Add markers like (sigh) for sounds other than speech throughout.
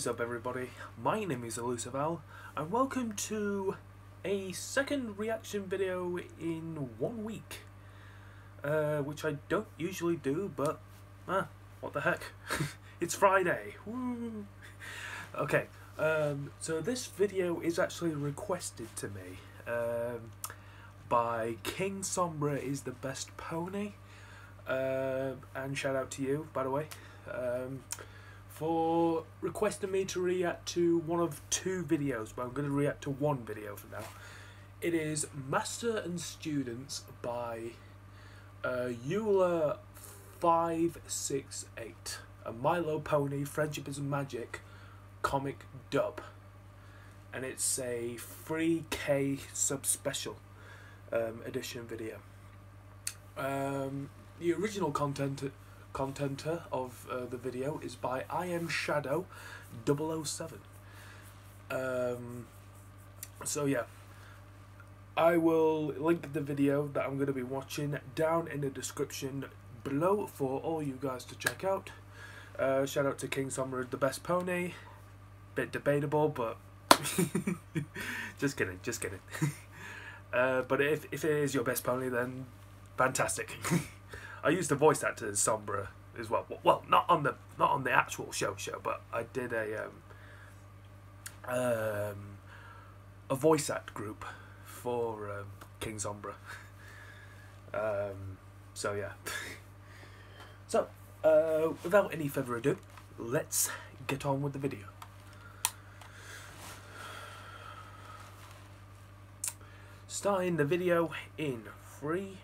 is up everybody? My name is Elusive Owl and welcome to a second reaction video in one week. Uh, which I don't usually do, but ah, what the heck. (laughs) it's Friday. Woo. Okay, um, so this video is actually requested to me um, by King Sombra is the best pony. Uh, and shout out to you, by the way. For requesting me to react to one of two videos, but I'm going to react to one video for now. It is Master and Students by uh, Eula 568, a Milo Pony Friendship is Magic comic dub. And it's a 3K sub special um, edition video. Um, the original content contenter of uh, the video is by I am Shadow 007. Um, so yeah, I will link the video that I'm going to be watching down in the description below for all you guys to check out. Uh, shout out to King Sombra, the best pony. Bit debatable, but (laughs) just kidding, just kidding. (laughs) uh, but if, if it is your best pony, then fantastic. (laughs) I used to voice actor as Sombra as well. Well, not on the not on the actual show show, but I did a um, um, a voice act group for um, King Sombra. um, so yeah. (laughs) so uh, without any further ado, let's get on with the video. Starting the video in three,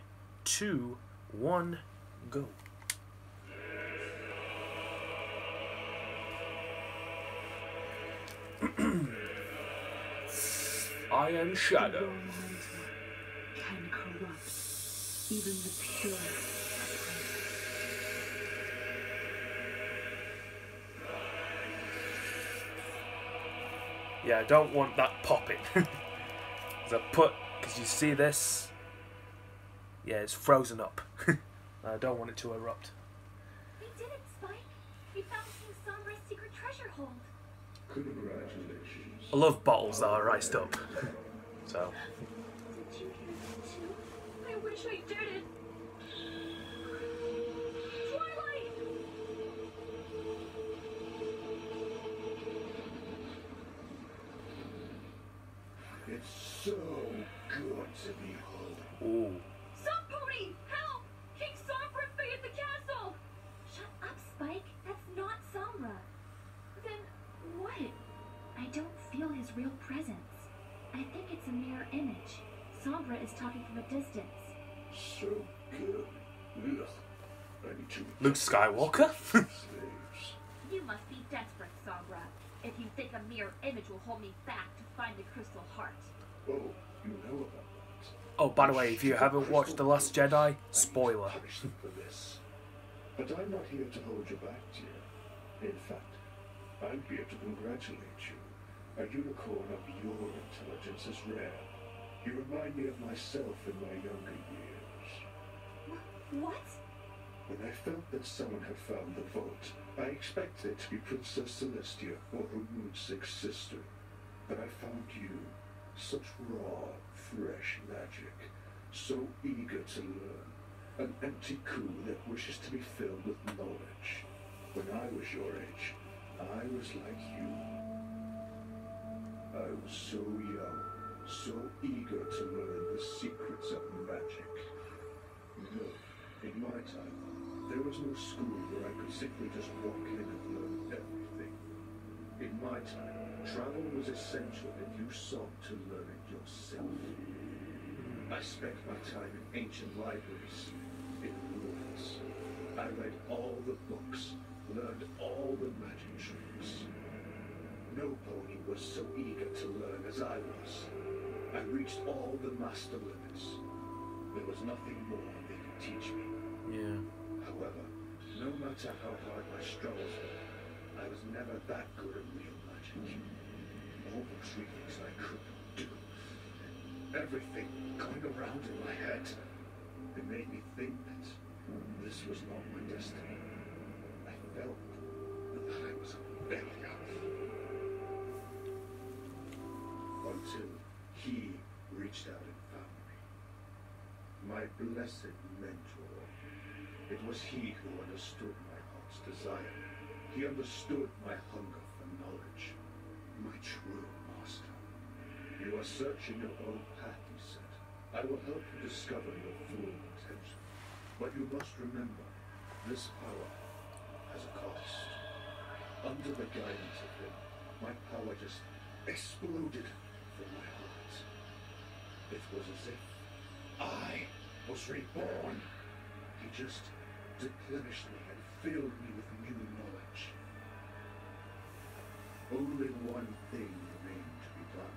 two one, go. (clears throat) I am Shadow. Can corrupt even the purest. Yeah, I don't want that popping. (laughs) so put, because you see this, yeah, it's frozen up. I don't want it to erupt. We did it, Spike. We found King Sombra's secret treasure hold. Congratulations. I love bottles that are iced up. so. Did you hear that too? I wish I did it. It's so good to behold. Luke Skywalker? (laughs) You must be desperate, Sombra. If you think a mirror image will hold me back to find the crystal heart. Oh, you know about that. oh, by the way, if you haven't watched The Last Jedi, spoiler. For this. But I'm not here to hold you back, dear. In fact, I'm here to congratulate you. A unicorn of your intelligence is rare. You remind me of myself in my younger years. What? When I felt that someone had found the vault, I expected it to be Princess Celestia or her moonsick sister. But I found you, such raw, fresh magic, so eager to learn, an empty coup that wishes to be filled with knowledge. When I was your age, I was like you. I was so young, so eager to learn the secrets of magic. No, in my time, there was no school where I could simply just walk in and learn everything. In my time, travel was essential and you sought to learn it yourself. I spent my time in ancient libraries, in ruins. I read all the books, learned all the magic tricks. No pony was so eager to learn as I was. I reached all the master limits. There was nothing more they could teach me. Yeah. However, no matter how hard my struggles were, I was never that good at real magic. All the triggers I couldn't do. Everything going around in my head. It made me think that this was not my destiny. I felt that I was a failure. Until he reached out and found me. My blessed mentor. It was he who understood my heart's desire. He understood my hunger for knowledge. My true master. You are searching your own path, he said. I will help you discover your full potential. But you must remember, this power has a cost. Under the guidance of him, my power just exploded from my heart. It was as if I was reborn. He just replenished me and filled me with new knowledge. Only one thing remained to be done.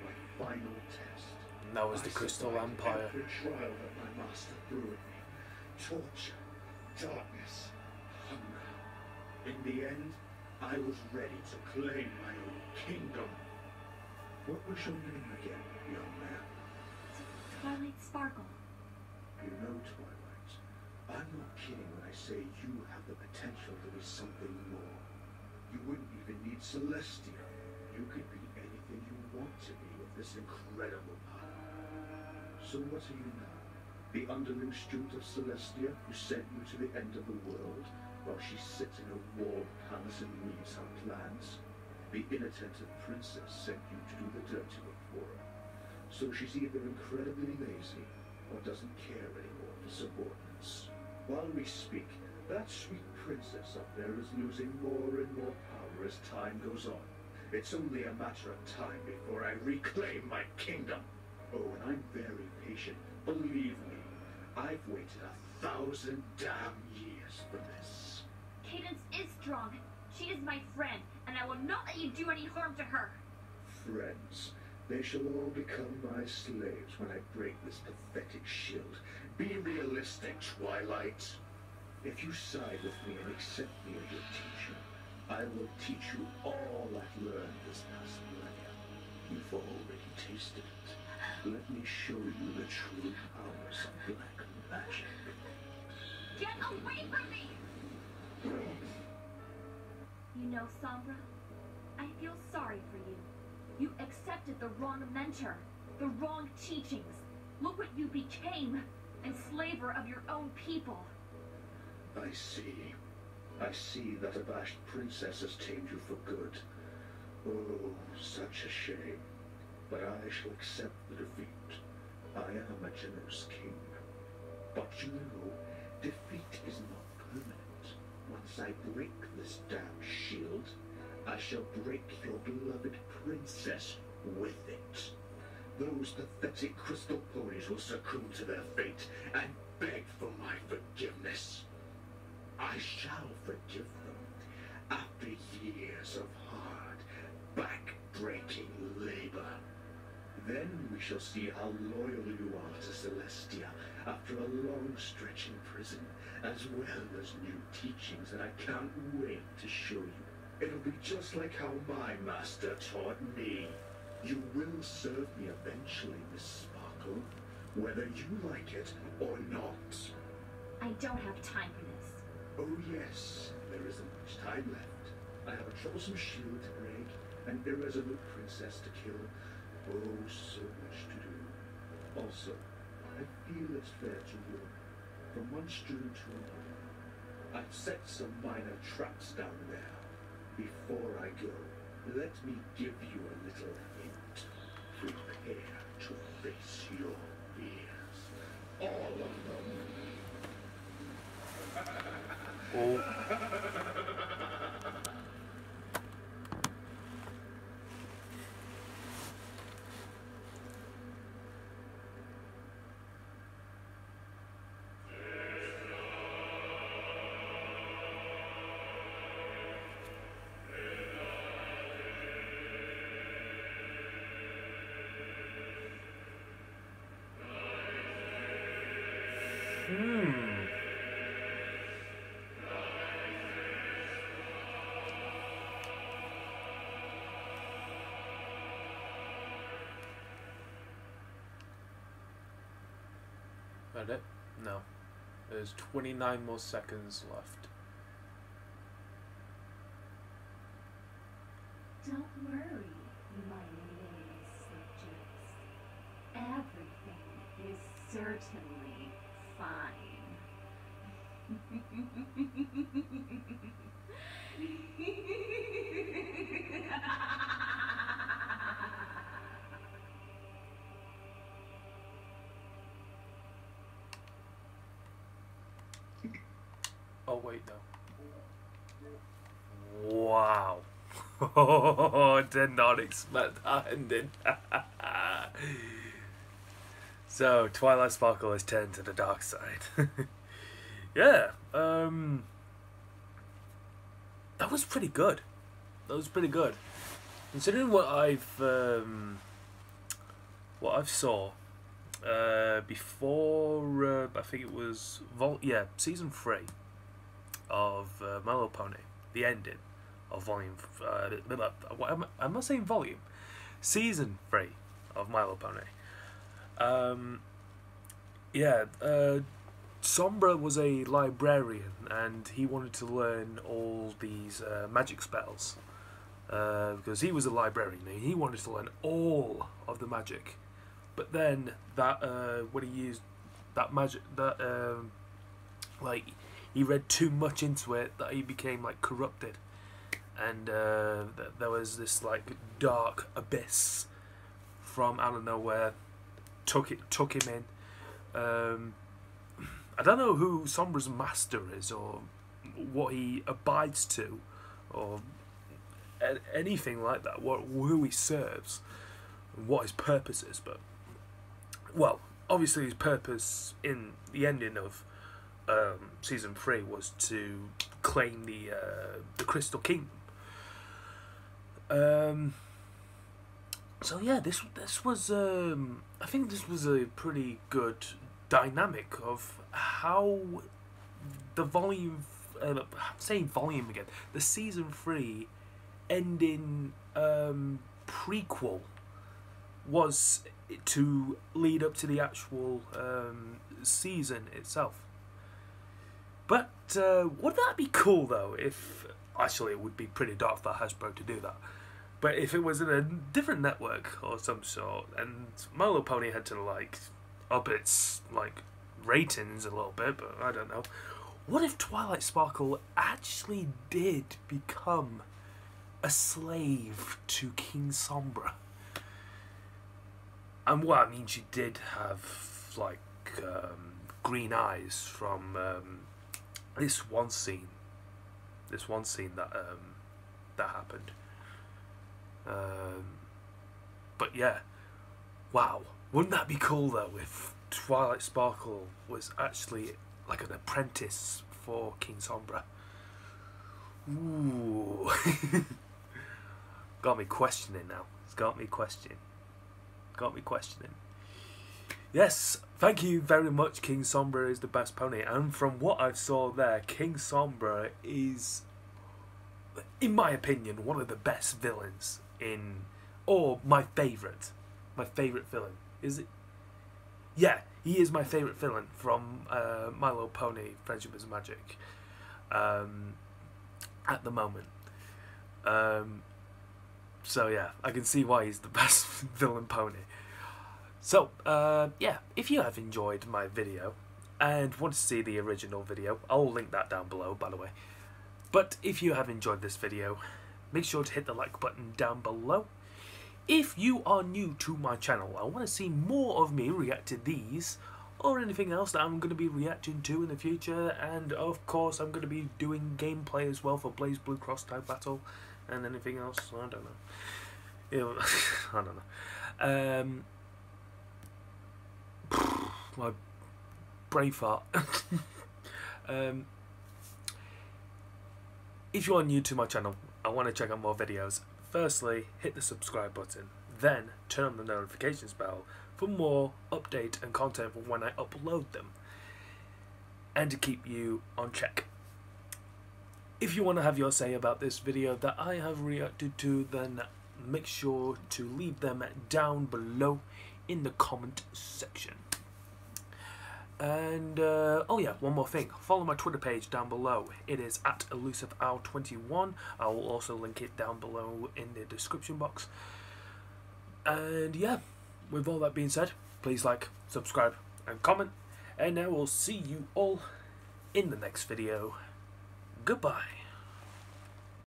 My final test. And that was the I Crystal survived Empire. Every trial that my master threw at me. Torture, darkness, hunger. In the end, I was ready to claim my own kingdom. What was your name again, young man? Twilight Sparkle. You know, Twilight, I'm not kidding when I say you have the potential to be something more. You wouldn't even need Celestia. You could be anything you want to be with this incredible power. So what are you now? The underling student of Celestia who sent you to the end of the world while she sits in a walled palace and reads her plans? The inattentive princess sent you to do the dirty work for her. So she's either incredibly lazy or doesn't care anymore for subordinates. While we speak, that sweet princess up there is losing more and more power as time goes on. It's only a matter of time before I reclaim my kingdom. Oh, and I'm very patient. Believe me, I've waited a thousand damn years for this. Cadance is strong. She is my friend, and I will not let you do any harm to her. Friends, they shall all become my slaves when I break this pathetic shield. Be realistic, Twilight. If you side with me and accept me as your teacher, I will teach you all I've learned this past millennium. You've already tasted it. Let me show you the true powers of black magic. Get away from me! You know, Sombra, I feel sorry for. You accepted the wrong mentor, the wrong teachings. Look what you became, enslaver of your own people. I see. I see that abashed princess has tamed you for good. Oh, such a shame. But I shall accept the defeat. I am a generous king. But you know, defeat is not permanent. Once I break this damn shield, I shall break your beloved princess with it. Those pathetic crystal ponies will succumb to their fate and beg for my forgiveness. I shall forgive them after years of hard, back-breaking labor. Then we shall see how loyal you are to Celestia after a long stretch in prison, as well as new teachings that I can't wait to show you. It'll be just like how my master taught me. You will serve me eventually, Miss Sparkle, whether you like it or not. I don't have time for this. Oh yes, there isn't much time left. I have a troublesome shield to break, an irresolute princess to kill. Oh, so much to do. Also, I feel it's fair to warn from one student to another. I've set some minor traps down there. Before I go, let me give you a little hint. Prepare to face your fears. All of them. Oh, (laughs) That it? No. There's 29 more seconds left. Don't worry, my little subjects. Everything is certainly fine. (laughs) Oh wait, no. Wow. Oh, (laughs) did not expect that ending. (laughs) so, Twilight Sparkle has turned to the dark side. (laughs) yeah, um, that was pretty good. That was pretty good. Considering what I've, um, what I've saw, uh, before, uh, I think it was, vol- yeah, season three of uh, My Little Pony, the ending of volume. Uh, what am I, am not saying volume? Season three of My Little Pony. Um, yeah, uh, Sombra was a librarian and he wanted to learn all these uh, magic spells uh, because he was a librarian and he wanted to learn all of the magic. But then that uh, when he used that magic, that um, like he read too much into it that he became like corrupted. And uh, th- there was this like dark abyss from out of nowhere took it took him in. Um, I don't know who Sombra's master is or what he abides to or anything like that what who he serves what his purpose is but well obviously his purpose in the ending of um, season three was to claim the uh, the Crystal Kingdom. Um, so yeah, this this was um, I think this was a pretty good dynamic of how the volume. Uh, I'm saying volume again. The season three ending um, prequel was to lead up to the actual um, season itself. But uh, would that be cool though? If actually it would be pretty dark for Hasbro to do that. But if it was in a different network or some sort, and My Little Pony had to like up its like ratings a little bit, but I don't know. What if Twilight Sparkle actually did become a slave to King Sombra? And well, I mean, she did have like um, green eyes from um, this one scene. This one scene that um, that happened. Um, but yeah, wow, wouldn't that be cool though if Twilight Sparkle was actually like an apprentice for King Sombra? Ooh, (laughs) got me questioning now. It's got me questioning. Got me questioning. Yes, thank you very much. King Sombra is the best pony, and from what I've saw there, King Sombra is, in my opinion, one of the best villains in, or my favorite, my favorite villain. Is it? Yeah, he is my favorite villain from uh, My Little Pony: Friendship is Magic. Um, at the moment. Um, so yeah, I can see why he's the (laughs) best villain pony. So, uh, yeah, if you have enjoyed my video and want to see the original video, I'll link that down below, by the way. But if you have enjoyed this video, make sure to hit the like button down below. If you are new to my channel and want to see more of me react to these, or anything else that I'm going to be reacting to in the future, and of course I'm going to be doing gameplay as well for BlazBlue Cross Tag Battle, and anything else, I don't know. (laughs) I don't know. Um, my brain fart. (laughs) um, if you are new to my channel and want to check out more videos, firstly hit the subscribe button, then turn on the notifications bell for more update and content for when I upload them, and to keep you on check. If you want to have your say about this video that I have reacted to, then make sure to leave them down below in the comment section. And uh, oh yeah, one more thing. Follow my Twitter page down below. It is at elusiveowl21. I will also link it down below in the description box. And yeah, with all that being said, please like, subscribe, and comment. And I will see you all in the next video. Goodbye.